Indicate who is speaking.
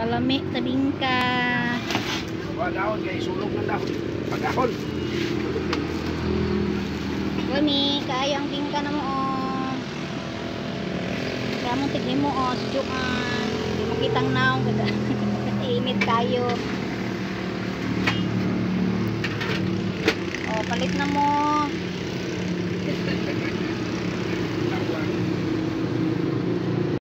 Speaker 1: Palami sa bingka.
Speaker 2: Wa dahon kay sulog ng dahon. Pagahon.
Speaker 1: Gani, kaayo ang bingka na mo oh. Kaya mo tignan mo oh, sujukan. Hindi makitang naong kada. Init kayo. Oh, palit na mo.